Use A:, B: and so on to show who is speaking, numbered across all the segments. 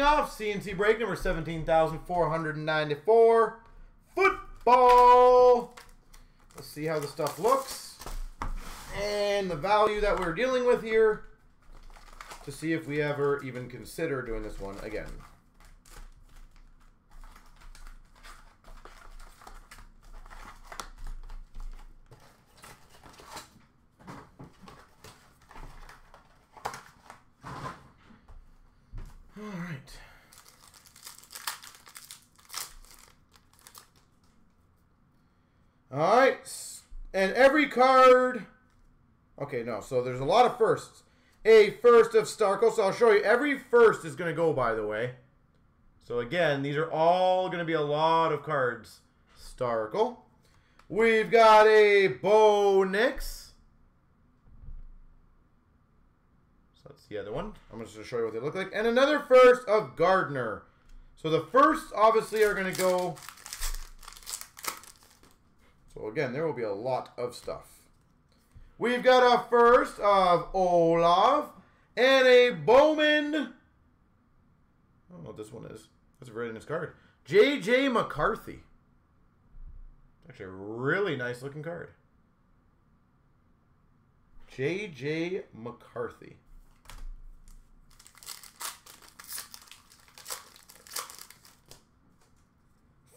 A: off CNC break number 17,494. Football. Let's see how the stuff looks. And the value that we're dealing with here to see if we ever even consider doing this one again. All right. All right. And every card. Okay, no. So there's a lot of firsts. A first of Starkle. So I'll show you. Every first is going to go, by the way. So again, these are all going to be a lot of cards. Starkle. We've got a Bo Nix. So that's the other one. I'm just going to show you what they look like. And another first of Gardner. So the firsts obviously are going to go. So again, there will be a lot of stuff. We've got a first of Olaf and a Bowman. I don't know what this one is. That's a very nice card. J.J. McCarthy. Actually, a really nice looking card. J.J. McCarthy.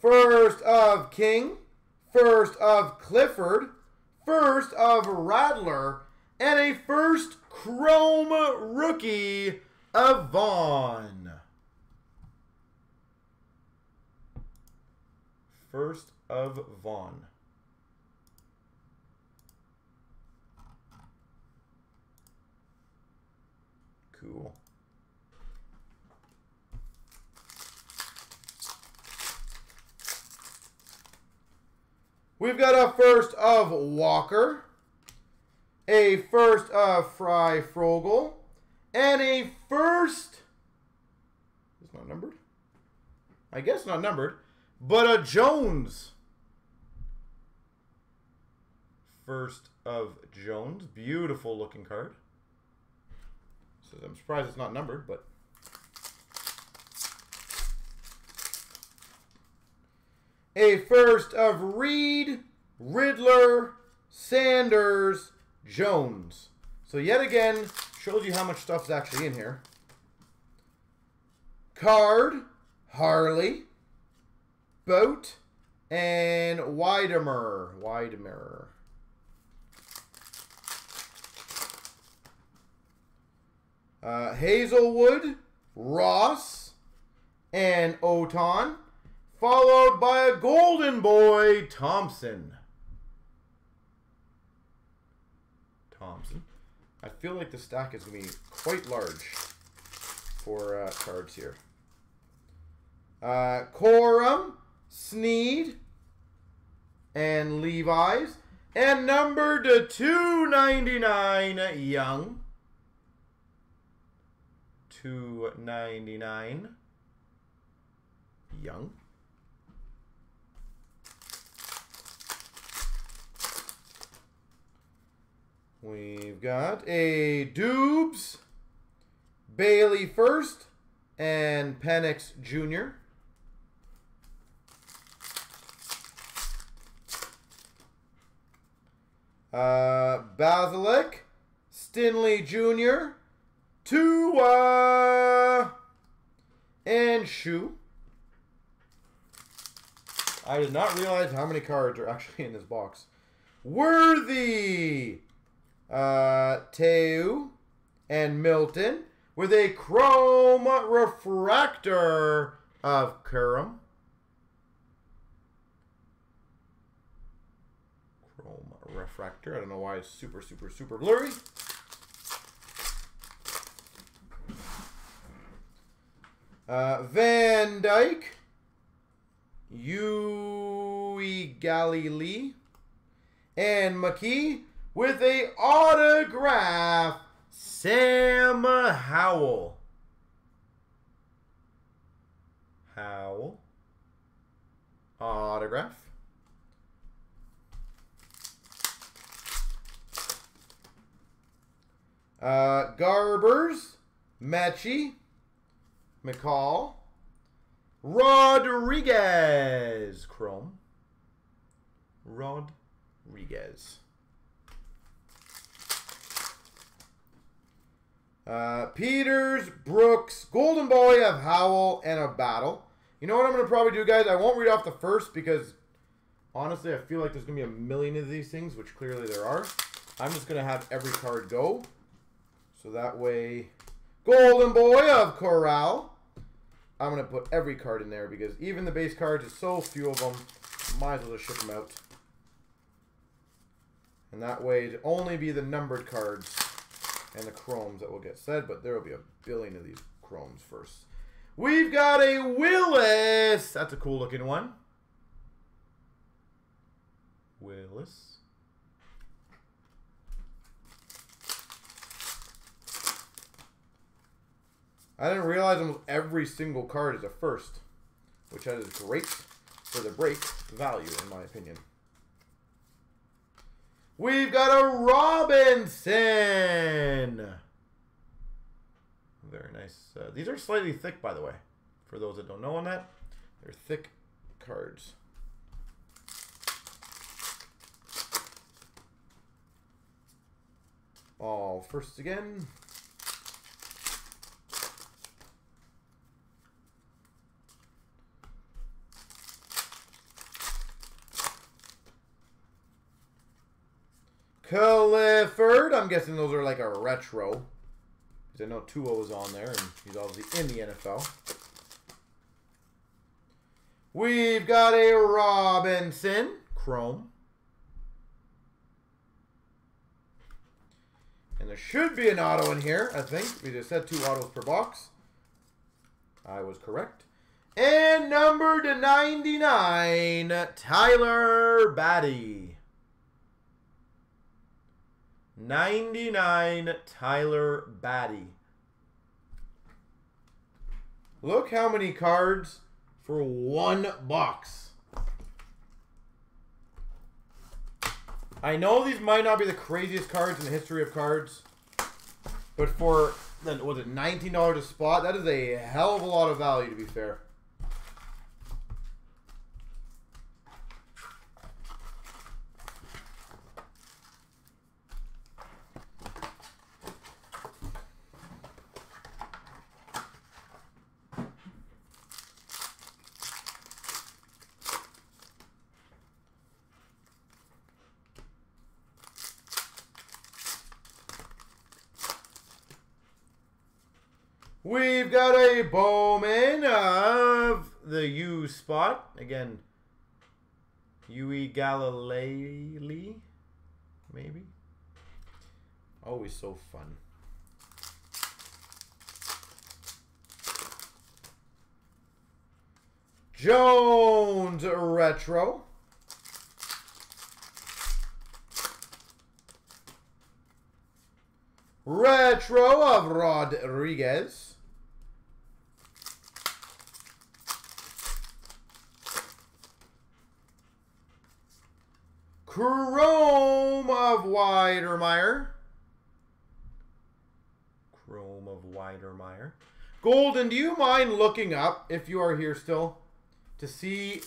A: First of King. First of Clifford. First of Rattler. And a first Chrome rookie of Vaughn. First of Vaughn. Cool. We've got a first of Walker, a first of Fryfogle, and a first. It's not numbered. I guess not numbered, but a Jones. First of Jones, beautiful looking card. So I'm surprised it's not numbered, but a first of Reed, Ridder, Sanders, Jones. So yet again, shows you how much stuff's actually in here. Card, Harley, Boat, and Wydermyer. Wydermyer. Uh, Hazelwood, Ross, and Otton followed by a golden boy, Thompson. Thompson. I feel like the stack is going to be quite large for uh, cards here. Uh, Corum, Sneed, and Levi's. And number to 299, Young. 299, Young. We've got a Dubes, Bailey first, and Penix Jr. Uh, Basilic, Stingley Jr., Tua, and Shu. I did not realize how many cards are actually in this box. Worthy, uh, Teu, and Milton with a chrome refractor of Corum. Chrome refractor. I don't know why it's super, super, super blurry. Uh, Van Dyke, Uiagalelei, and McKee with a autograph, Sam Howell. Howell. Autograph. Uh, Garbers, Metchie, McCall. Rodriguez. Chrome. Rodriguez. Uh, Peters, Brooks, Golden Boy of Howell, and a battle. You know what I'm going to probably do, guys? I won't read off the first because, honestly, I feel like there's going to be a million of these things, which clearly there are. I'm just going to have every card go. So that way, Golden Boy of Corral. I'm going to put every card in there because even the base cards, there's so few of them, might as well just ship them out. And that way, it only be the numbered cards and the chromes that will get said, but there will be a billion of these chromes first. We've got a Willis. That's a cool looking one. Willis. I didn't realize almost every single card is a first, which is great for the break value, in my opinion. We've got a Robinson. Very nice. Uh, these are slightly thick, by the way. For those that don't know on that, they're thick cards. All first again. Clifford. I'm guessing those are like a retro. Because I know 2 is on there, and he's obviously in the NFL. We've got a Robinson. Chrome. And there should be an auto in here, I think. We just said two autos per box. I was correct. And number to 99, Tyler Badie. 99 Tyler Badie. Look how many cards for one box. I know these might not be the craziest cards in the history of cards, but for, was it $19 a spot? That is a hell of a lot of value, to be fair. We've got a Bowman of the U spot. Again, Uiagalelei, maybe? Always so fun. Jones Retro. Retro of Rodriguez. Chrome of Wydermyer. Chrome of Wydermyer. Golden, do you mind looking up, if you are here still, to see,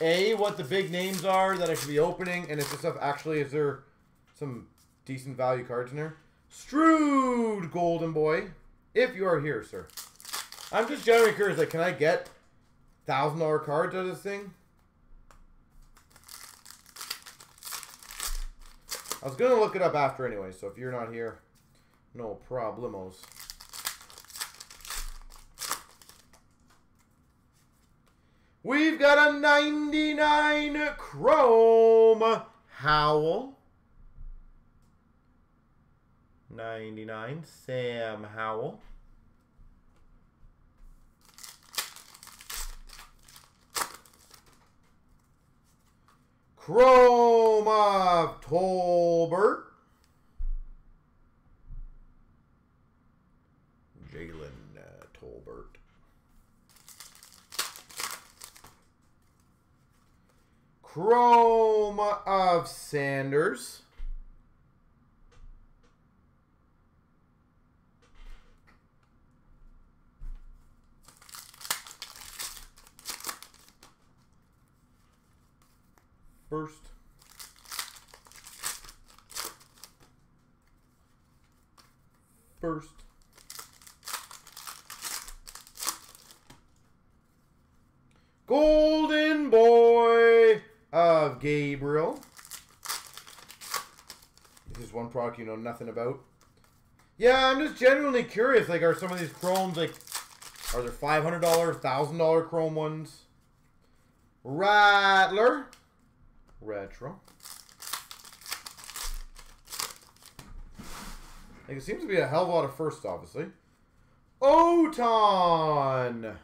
A: A, what the big names are that I should be opening, and if this stuff actually, is there some decent value cards in there? Strood, Golden Boy, if you are here, sir. I'm just generally curious, like, can I get $1,000 cards out of this thing? I was going to look it up after anyway, so if you're not here, no problemos. We've got a 99 Chrome Howell. 99 Sam Howell. Chrome of Tolbert. Jalen uh, Tolbert. Chrome of Sanders. First. First. Golden Boy of Gabriel. This is one product you know nothing about. Yeah, I'm just genuinely curious. Like, are some of these chromes like, are there five hundred dollar, thousand dollar chrome ones? Rattler, retro. Like, it seems to be a hell of a lot of firsts, obviously. Otton.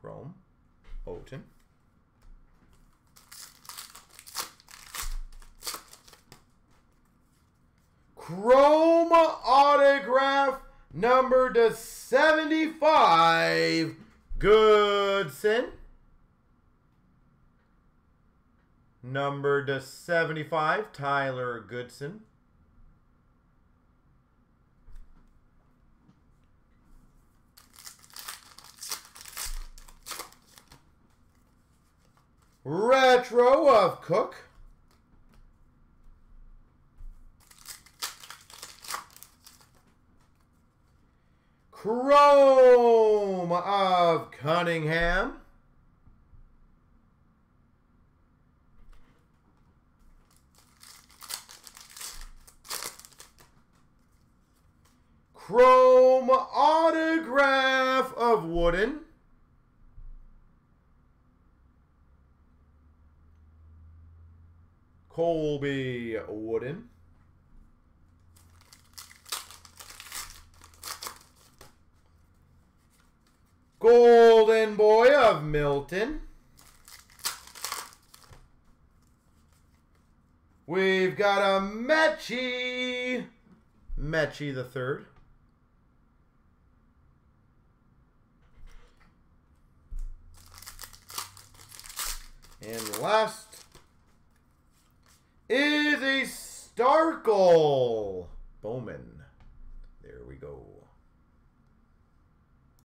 A: Chrome. Otton. Chrome autograph number to 75. Goodson. Number to 75, Tyler Goodson. Retro of Cook. Chrome of Cunningham. Chrome autograph of Wooden. Colby Wooden. Golden Boy of Milton. We've got a Metchie. Metchie the third. And last is a Starkle Bowman. There we go.